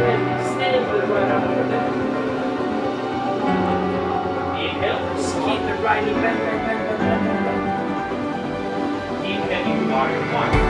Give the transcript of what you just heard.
It helps keep the right better. bend, bend, bend, bend, you are one.